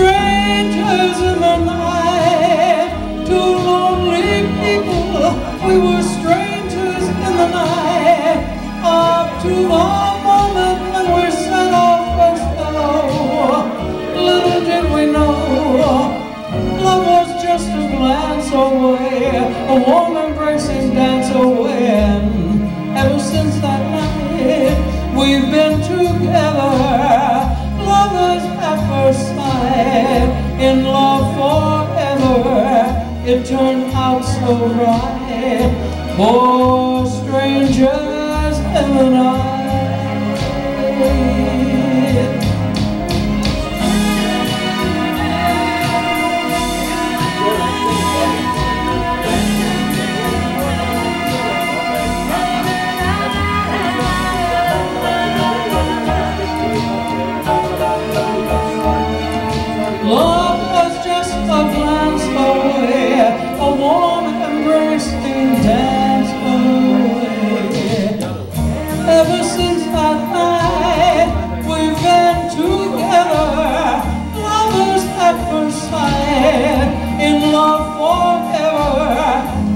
Strangers in the night, two lonely people. We were strangers in the night, up to the moment when we said our first hello. Little did we know, love was just a glance away, a warm embracing dance away. And ever since that night, we've been together love forever. It turned out so right, for strangers the night.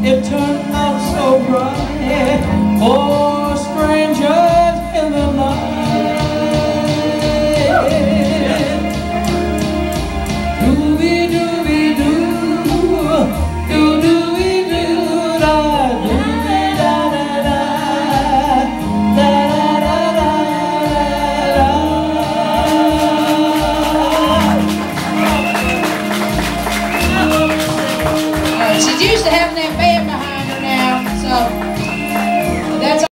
it turned out so bright for strangers in the night. Do doobie do doo do doo do doobie do da do da used to having that band.